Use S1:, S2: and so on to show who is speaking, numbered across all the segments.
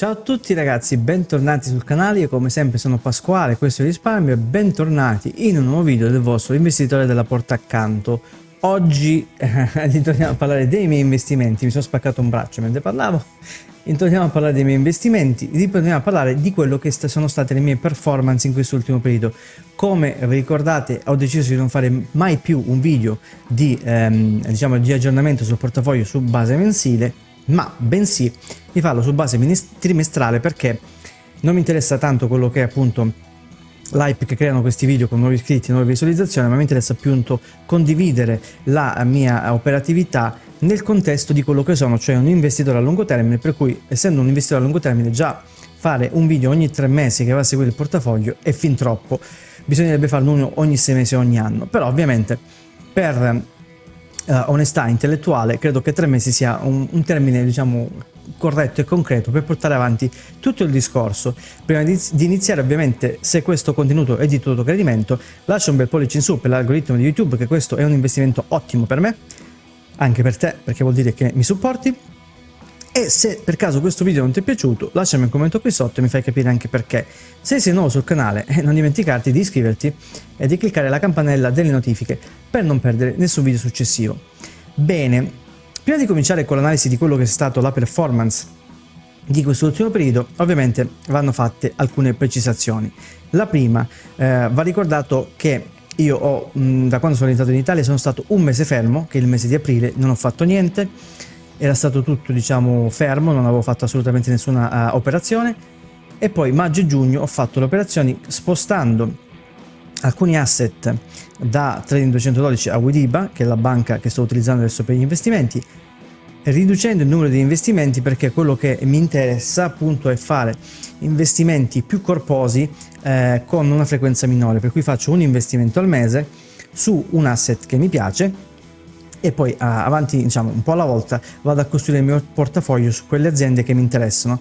S1: Ciao a tutti ragazzi, bentornati sul canale, io come sempre sono Pasquale, questo è Risparmio e bentornati in un nuovo video del vostro investitore della porta accanto. Oggi eh, ritorniamo a parlare dei miei investimenti, mi sono spaccato un braccio mentre parlavo, ritorniamo a parlare dei miei investimenti, ritorniamo a parlare di quello che sono state le mie performance in quest'ultimo periodo. Come vi ricordate ho deciso di non fare mai più un video di, ehm, diciamo, di aggiornamento sul portafoglio su base mensile, ma bensì di farlo su base trimestrale perché non mi interessa tanto quello che è appunto l'hype che creano questi video con nuovi iscritti, nuove visualizzazioni, ma mi interessa appunto condividere la mia operatività nel contesto di quello che sono, cioè un investitore a lungo termine, per cui essendo un investitore a lungo termine già fare un video ogni tre mesi che va a seguire il portafoglio è fin troppo, bisognerebbe farlo uno ogni sei mesi ogni anno, però ovviamente per uh, onestà intellettuale, credo che tre mesi sia un, un termine, diciamo, corretto e concreto per portare avanti tutto il discorso. Prima di, di, iniziare, ovviamente, se questo contenuto è di tutto gradimento, lascia un bel pollice in su per l'algoritmo di YouTube, che questo è un investimento ottimo per me, anche per te, perché vuol dire che mi supporti. E se per caso questo video non ti è piaciuto, lasciami un commento qui sotto e mi fai capire anche perché. Se sei nuovo sul canale, eh, non dimenticarti di iscriverti e di cliccare la campanella delle notifiche per non perdere nessun video successivo. Bene, prima di cominciare con l'analisi di quello che è stato la performance di quest'ultimo periodo, ovviamente vanno fatte alcune precisazioni. La prima, eh, va ricordato che io ho, mh, da quando sono rientrato in Italia, sono stato un mese fermo, che è il mese di aprile, non ho fatto niente, era stato tutto diciamo fermo, non avevo fatto assolutamente nessuna uh, operazione e poi maggio e giugno ho fatto le operazioni spostando alcuni asset da Trading 212 a Widiba, che è la banca che sto utilizzando adesso per gli investimenti, riducendo il numero di investimenti perché quello che mi interessa appunto è fare investimenti più corposi eh, con una frequenza minore, per cui faccio un investimento al mese su un asset che mi piace e poi ah, avanti diciamo un po' alla volta vado a costruire il mio portafoglio su quelle aziende che mi interessano.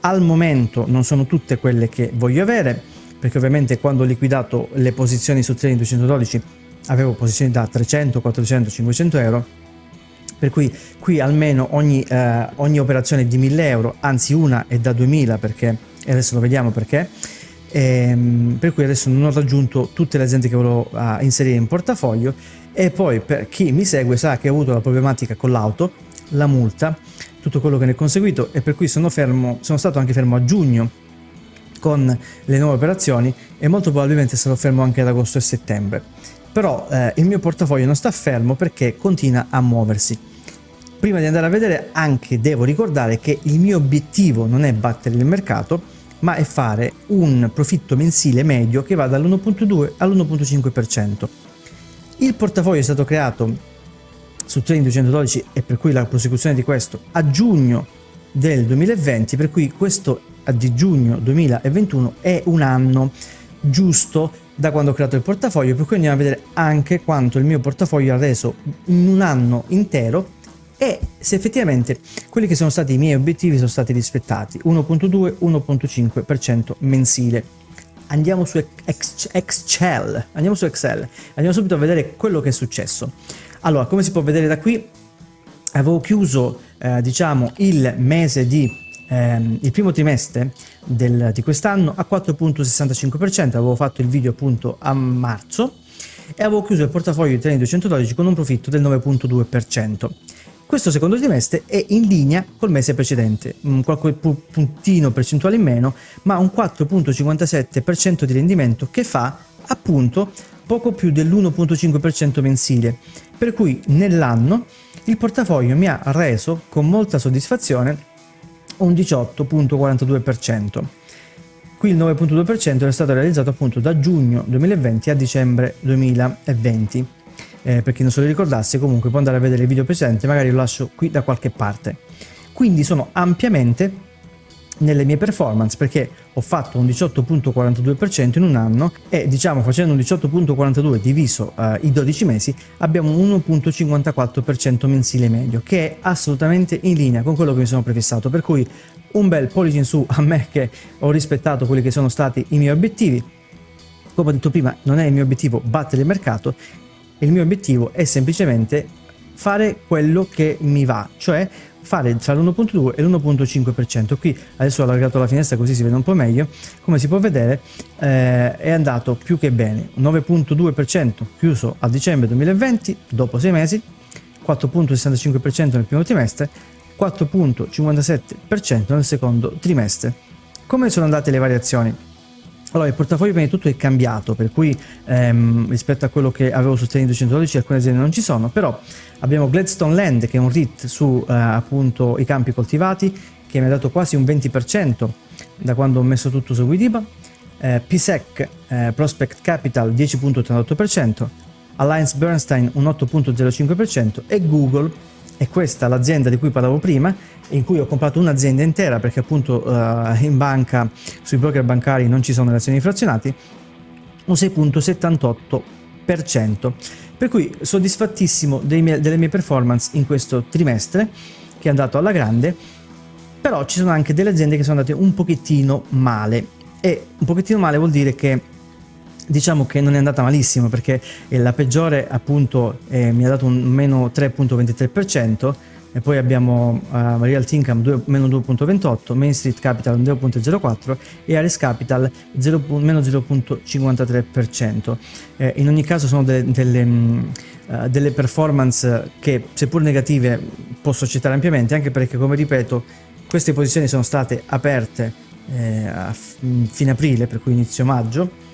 S1: Al momento non sono tutte quelle che voglio avere perché ovviamente quando ho liquidato le posizioni su Trading 212 avevo posizioni da 300, 400, 500 euro. Per cui qui almeno ogni, eh, ogni operazione è di 1000 euro anzi una è da 2000 perché e adesso lo vediamo perché. Ehm, per cui adesso non ho raggiunto tutte le aziende che volevo uh, inserire in portafoglio. E poi per chi mi segue sa che ho avuto la problematica con l'auto, la multa, tutto quello che ne è conseguito e per cui sono, fermo, sono stato anche fermo a giugno con le nuove operazioni e molto probabilmente sarò fermo anche ad agosto e settembre. Però eh, il mio portafoglio non sta fermo perché continua a muoversi. Prima di andare a vedere anche devo ricordare che il mio obiettivo non è battere il mercato, ma è fare un profitto mensile medio che va dall'1.2 all'1.5%. Il portafoglio è stato creato su Trading 212 e per cui la prosecuzione di questo a giugno del 2020, per cui questo di giugno 2021 è un anno giusto da quando ho creato il portafoglio, per cui andiamo a vedere anche quanto il mio portafoglio ha reso in un anno intero e se effettivamente quelli che sono stati i miei obiettivi sono stati rispettati. 1.2-1.5% mensile. Andiamo su Excel, andiamo su Excel, andiamo subito a vedere quello che è successo. Allora, come si può vedere da qui, avevo chiuso, eh, diciamo, il mese di, ehm, il primo trimestre del, di quest'anno a 4.65%, avevo fatto il video appunto a marzo e avevo chiuso il portafoglio di Treni 212 con un profitto del 9.2%. Questo secondo trimestre è in linea col mese precedente, qualche puntino percentuale in meno, ma un 4.57% di rendimento che fa appunto poco più dell'1.5% mensile, per cui nell'anno il portafoglio mi ha reso con molta soddisfazione un 18.42%. Qui il 9.2% è stato realizzato appunto da giugno 2020 a dicembre 2020 eh, per chi non se lo ricordasse comunque può andare a vedere il video precedente, magari lo lascio qui da qualche parte. Quindi sono ampiamente nelle mie performance perché ho fatto un 18.42% in un anno e diciamo facendo un 18.42 diviso uh, i 12 mesi abbiamo un 1.54% mensile medio che è assolutamente in linea con quello che mi sono prefissato. Per cui un bel pollice in su a me che ho rispettato quelli che sono stati i miei obiettivi. Come ho detto prima non è il mio obiettivo battere il mercato il mio obiettivo è semplicemente fare quello che mi va, cioè fare tra l'1.2 e l'1.5%. Qui adesso ho allargato la finestra così si vede un po' meglio. Come si può vedere eh, è andato più che bene. 9.2% chiuso a dicembre 2020, dopo 6 mesi, 4.65% nel primo trimestre, 4.57% nel secondo trimestre. Come sono andate le variazioni? Allora, il portafoglio prima di tutto è cambiato, per cui ehm, rispetto a quello che avevo su Steni 212 alcune aziende non ci sono, però abbiamo Gladstone Land che è un REIT su eh, appunto i campi coltivati che mi ha dato quasi un 20% da quando ho messo tutto su Widiba, eh, PSEC eh, Prospect Capital 10.38%, Alliance Bernstein un 8.05% e Google è questa l'azienda di cui parlavo prima in cui ho comprato un'azienda intera perché appunto uh, in banca sui broker bancari non ci sono le azioni frazionate un 6.78% per cui soddisfattissimo miei, delle mie performance in questo trimestre che è andato alla grande però ci sono anche delle aziende che sono andate un pochettino male. E un pochettino male vuol dire che diciamo che non è andata malissimo perché la peggiore appunto eh, mi ha dato un meno 3.23% e poi abbiamo uh, Realty Income 2, meno 2.28, Main Street Capital 2.04 e Ares Capital 0, meno 0.53%. Eh, in ogni caso sono delle, delle, mh, uh, delle performance che seppur negative posso accettare ampiamente anche perché come ripeto queste posizioni sono state aperte eh, a fine aprile per cui inizio maggio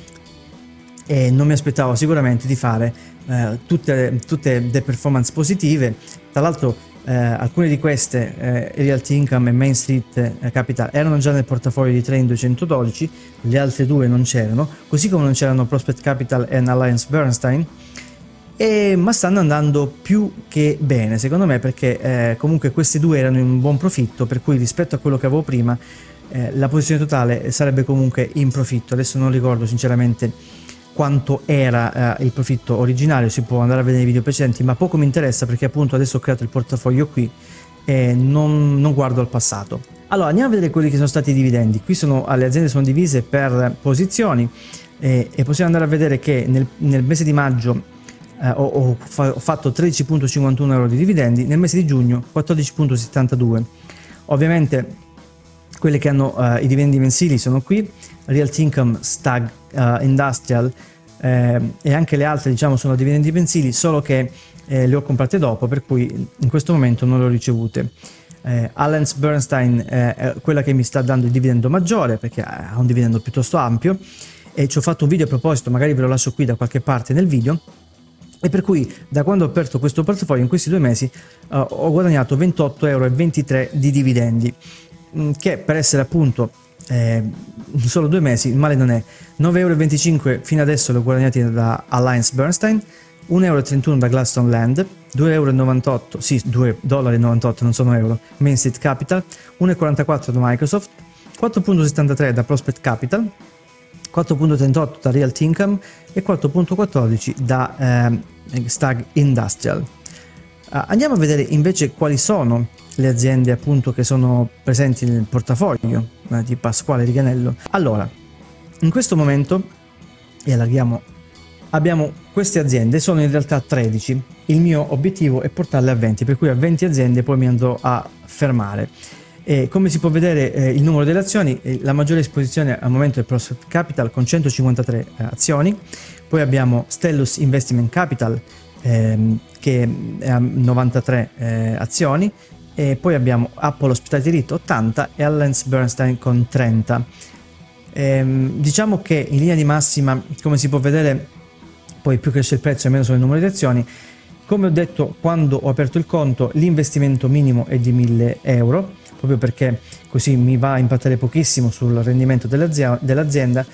S1: e non mi aspettavo sicuramente di fare eh, tutte, tutte le performance positive. Tra l'altro eh, alcune di queste, eh, Realty Income e Main Street eh, Capital, erano già nel portafoglio di Train 212, le altre due non c'erano, così come non c'erano Prospect Capital e Alliance Bernstein, e, ma stanno andando più che bene secondo me perché eh, comunque questi due erano in buon profitto, per cui rispetto a quello che avevo prima eh, la posizione totale sarebbe comunque in profitto, adesso non ricordo sinceramente quanto era eh, il profitto originario, si può andare a vedere i video precedenti, ma poco mi interessa perché appunto adesso ho creato il portafoglio qui e non, non guardo al passato. Allora andiamo a vedere quelli che sono stati i dividendi, qui sono, le aziende sono divise per posizioni eh, e possiamo andare a vedere che nel, nel mese di maggio eh, ho, ho, fa, ho, fatto 13.51 euro di dividendi, nel mese di giugno 14.72. Ovviamente quelle che hanno uh, i dividendi mensili sono qui, Realty Income, Stag, uh, Industrial eh, e anche le altre diciamo sono dividendi mensili, solo che eh, le ho comprate dopo, per cui in questo momento non le ho ricevute. Eh, Allens Bernstein eh, è quella che mi sta dando il dividendo maggiore perché ha un dividendo piuttosto ampio e ci ho fatto un video a proposito, magari ve lo lascio qui da qualche parte nel video. E per cui da quando ho aperto questo portafoglio in questi due mesi uh, ho guadagnato 28,23 euro di dividendi. Mm, che per essere appunto eh, solo due mesi, il male non è. 9,25 euro fino adesso li ho guadagnati da Alliance Bernstein, 1,31 euro da Gladstone Land, 2,98 euro, sì 2,98 dollari non sono euro, Main Street Capital, 1,44 da Microsoft, 4,73 da Prospect Capital, 4.38 da Realty Income e 4.14 da eh, Stag Industrial. Uh, andiamo a vedere invece quali sono le aziende appunto che sono presenti nel portafoglio eh, di Pasquale Riganello. Allora, in questo momento, e allarghiamo, abbiamo queste aziende, sono in realtà 13. Il mio obiettivo è portarle a 20, per cui a 20 aziende poi mi andrò a fermare. E come si può vedere eh, il numero delle azioni, eh, la maggiore esposizione al momento è Prospect Capital con 153 eh, azioni, poi abbiamo Stellus Investment Capital ehm, che ha 93 eh, azioni, e poi abbiamo Apple Hospitality REIT 80 e Allens Bernstein con 30. Ehm, diciamo che in linea di massima, come si può vedere, poi più cresce il prezzo e meno sono il numero di azioni. Come ho detto quando ho aperto il conto, l'investimento minimo è di 1000 euro, proprio perché così mi va a impattare pochissimo sul rendimento dell'azienda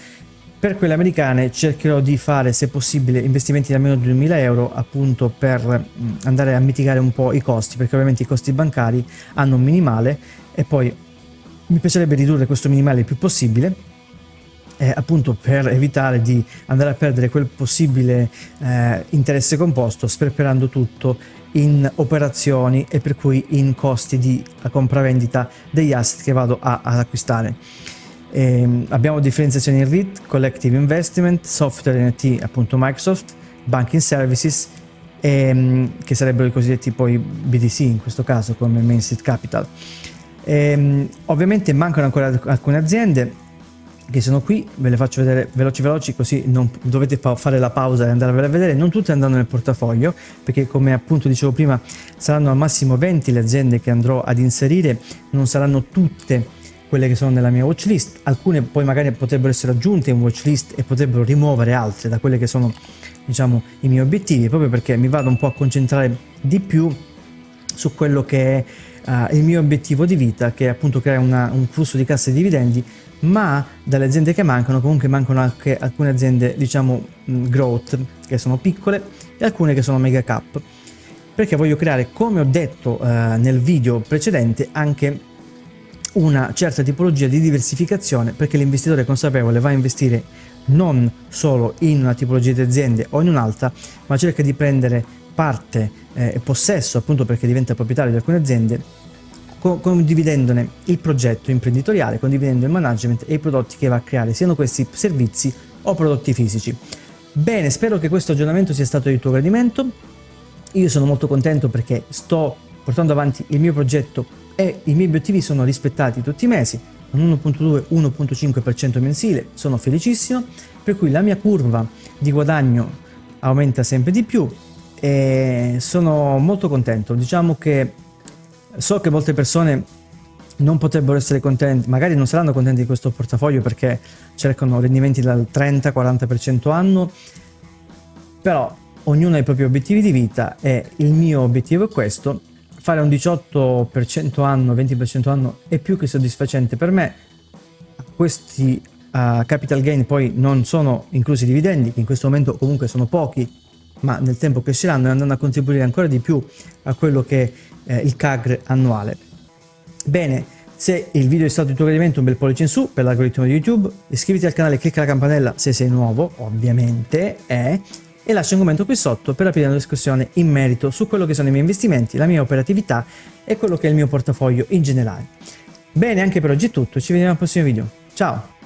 S1: per quelle americane cercherò di fare, se possibile, investimenti di almeno 2.000 euro appunto per mm, andare a mitigare un po' i costi, perché ovviamente i costi bancari hanno un minimale e poi mi piacerebbe ridurre questo minimale il più possibile eh, appunto per evitare di andare a perdere quel possibile eh, interesse composto sperperando tutto in operazioni e per cui in costi di compravendita degli asset che vado a, ad acquistare. E abbiamo differenziazioni in REIT, Collective Investment, Software NFT appunto Microsoft, Banking Services ehm, che sarebbero i cosiddetti poi BDC in questo caso come Main Street Capital. Ehm, ovviamente mancano ancora alcune aziende che sono qui, ve le faccio vedere veloci veloci così non dovete fare la pausa e andarvele a vedere, non tutte andranno nel portafoglio perché come appunto dicevo prima saranno al massimo 20 le aziende che andrò ad inserire, non saranno tutte quelle che sono nella mia watchlist, alcune poi magari potrebbero essere aggiunte in watchlist e potrebbero rimuovere altre da quelle che sono diciamo i miei obiettivi proprio perché mi vado un po' a concentrare di più su quello che è uh, il mio obiettivo di vita che è appunto creare una, un flusso di cassa e dividendi ma dalle aziende che mancano comunque mancano anche alcune aziende diciamo growth che sono piccole e alcune che sono mega cap. Perché voglio creare come ho detto uh, nel video precedente anche una certa tipologia di diversificazione perché l'investitore consapevole va a investire non solo in una tipologia di aziende o in un'altra ma cerca di prendere parte e eh, possesso appunto perché diventa proprietario di alcune aziende condividendone il progetto imprenditoriale, condividendo il management e i prodotti che va a creare, siano questi servizi o prodotti fisici. Bene, spero che questo aggiornamento sia stato di tuo gradimento. Io sono molto contento perché sto portando avanti il mio progetto e i miei obiettivi sono rispettati tutti i mesi, un 1.2-1.5% mensile, sono felicissimo, per cui la mia curva di guadagno aumenta sempre di più e sono molto contento. Diciamo che So che molte persone non potrebbero essere contenti, magari non saranno contenti di questo portafoglio perché cercano rendimenti dal 30-40% anno, però ognuno ha i propri obiettivi di vita e il mio obiettivo è questo, fare un 18% anno, 20% anno è più che soddisfacente per me. Questi uh, capital gain poi non sono inclusi i dividendi, che in questo momento comunque sono pochi, ma nel tempo cresceranno e andranno a contribuire ancora di più a quello che è il CAGR annuale. Bene, se il video è stato di tuo gradimento un bel pollice in su per l'algoritmo di YouTube, iscriviti al canale e clicca la campanella se sei nuovo, ovviamente, eh, e lascia un commento qui sotto per aprire una discussione in merito su quello che sono i miei investimenti, la mia operatività e quello che è il mio portafoglio in generale. Bene, anche per oggi è tutto, ci vediamo al prossimo video. Ciao!